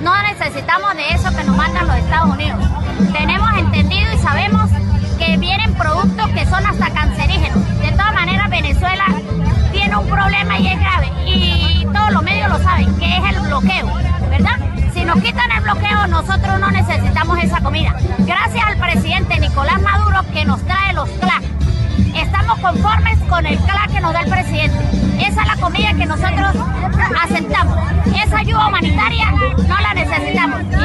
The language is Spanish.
no necesitamos de eso que nos mandan los Estados Unidos. Tenemos entendido y sabemos que vienen productos que son hasta cancerígenos. De todas maneras, Venezuela tiene un problema y es grave. Y todos los medios lo saben, que es el bloqueo, ¿verdad? Si nos quitan el bloqueo, nosotros no necesitamos esa comida. Gracias al presidente Nicolás Maduro que nos trae los CLAC. Estamos conformes con el CLAC que nos da el presidente. Esa es la comida que nosotros aceptamos. Ayuda humanitaria no la necesitamos.